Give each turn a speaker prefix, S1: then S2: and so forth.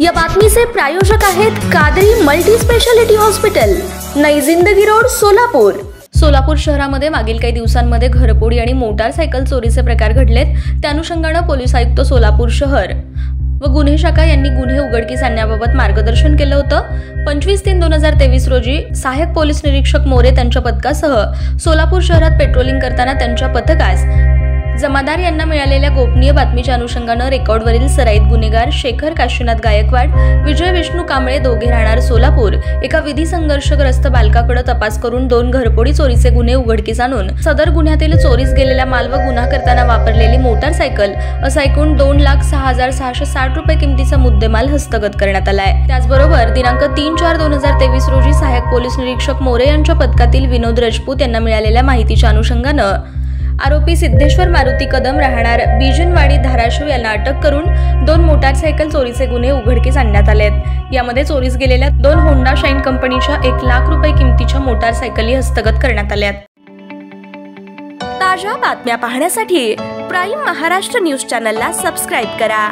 S1: या बातमीचे प्रायोजक आहेत कादरी मल्टी स्पेशालिटी हॉस्पिटल नई जिंदगी रोड सोलापूर. सोलापूर शहरामध्ये मागील काही दिवसांमध्ये घरपोडी आणि मोटारसायकल चोरीचे प्रकार घडलेत त्या अनुषंगानं पोलीस आयुक्त सोलापूर शहर व गुन्हे शाखा यांनी गुन्हे उघडकीस आणण्याबाबत मार्गदर्शन केलं होतं. पंचवीस तीन दोन हजार तेवीस रोजी सहाय्यक पोलीस निरीक्षक मोरे त्यांच्या पथकासह सोलापूर शहरात पेट्रोलिंग करताना त्यांच्या पथकास जमादार यांना मिळालेल्या गोपनीय बातमीच्या अनुषंगानं रेकॉर्डवरील सराईत गुन्हेगार शेखर काशीनाथ गायकवाड विजय विष्णू कांबळे दोघे राहणार सोलापूर. एका विधी संघर्षग्रस्त बालकाकडे तपास करून दोन घरपोडी चोरीचे गुन्हे उघडकीस आणून सदर गुन्ह्यातील चोरीस गेलेला माल व गुन्हा करताना वापरलेली मोटारसायकल असा एकूण दोन लाख सहा हजार सहाशे साठ रुपये किमतीचा मुद्देमाल हस्तगत करण्यात आलाय. त्याचबरोबर दिनांक तीन चार दोन हजार तेवीस रोजी सहाय्यक पोलीस निरीक्षक मोरे यांच्या पथकातील विनोद राजपूत यांना मिळालेल्या माहितीच्या अनुषंगानं आरोपी सिद्धेश्वर मारुती कदम राहणार. बिजनवाडी धाराशिव यांना अटक करून दोन मोटारसायकल चोरीचे गुन्हे उघडकीस आणण्यात आले आहेत यामध्ये चोरीस गेलेल्या दोन होंडा शाईन कंपनीच्या एक लाख रुपये किमतीच्या मोटारसायकली हस्तगत करण्यात आल्या ताज्या बातम्या पाहण्यासाठी प्राईम महाराष्ट्र न्यूज चॅनलला सबस्क्राईब करा.